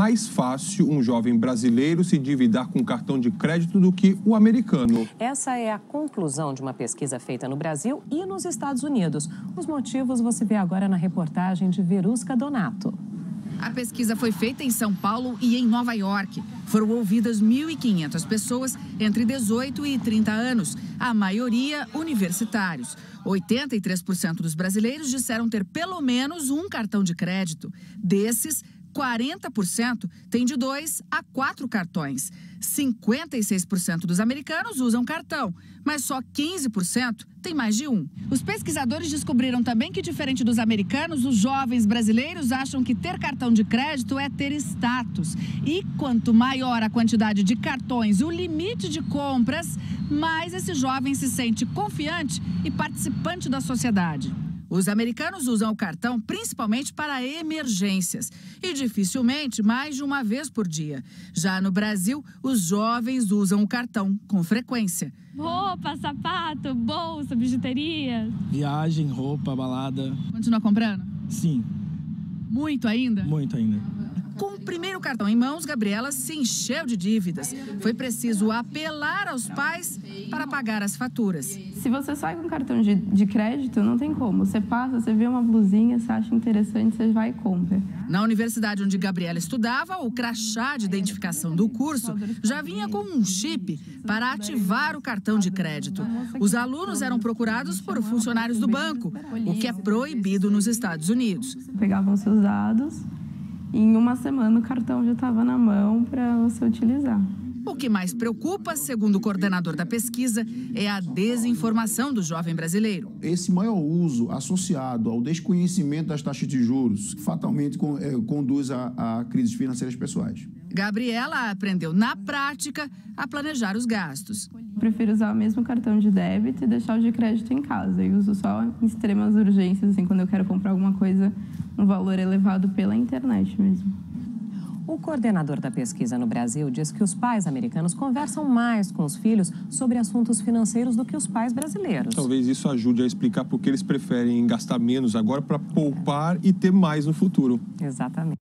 mais fácil um jovem brasileiro se endividar com cartão de crédito do que o americano. Essa é a conclusão de uma pesquisa feita no Brasil e nos Estados Unidos. Os motivos você vê agora na reportagem de Verusca Donato. A pesquisa foi feita em São Paulo e em Nova York. Foram ouvidas 1.500 pessoas entre 18 e 30 anos, a maioria universitários. 83% dos brasileiros disseram ter pelo menos um cartão de crédito. Desses, 40% tem de dois a quatro cartões. 56% dos americanos usam cartão, mas só 15% tem mais de um. Os pesquisadores descobriram também que, diferente dos americanos, os jovens brasileiros acham que ter cartão de crédito é ter status. E quanto maior a quantidade de cartões e o limite de compras, mais esse jovem se sente confiante e participante da sociedade. Os americanos usam o cartão principalmente para emergências e dificilmente mais de uma vez por dia. Já no Brasil, os jovens usam o cartão com frequência. Roupa, sapato, bolsa, bijuteria. Viagem, roupa, balada. Continua comprando? Sim. Muito ainda? Muito ainda. Cartão em mãos, Gabriela se encheu de dívidas. Foi preciso apelar aos pais para pagar as faturas. Se você sai com cartão de, de crédito, não tem como. Você passa, você vê uma blusinha, você acha interessante, você vai e compra. Na universidade onde Gabriela estudava, o crachá de identificação do curso já vinha com um chip para ativar o cartão de crédito. Os alunos eram procurados por funcionários do banco, o que é proibido nos Estados Unidos. Pegavam seus dados em uma semana o cartão já estava na mão para você utilizar. O que mais preocupa, segundo o coordenador da pesquisa, é a desinformação do jovem brasileiro. Esse maior uso associado ao desconhecimento das taxas de juros fatalmente conduz a, a crises financeiras pessoais. Gabriela aprendeu na prática a planejar os gastos. Prefiro usar o mesmo cartão de débito e deixar o de crédito em casa. E uso só em extremas urgências, assim, quando eu quero comprar alguma coisa, um valor elevado pela internet mesmo. O coordenador da pesquisa no Brasil diz que os pais americanos conversam mais com os filhos sobre assuntos financeiros do que os pais brasileiros. Talvez isso ajude a explicar por que eles preferem gastar menos agora para poupar e ter mais no futuro. Exatamente.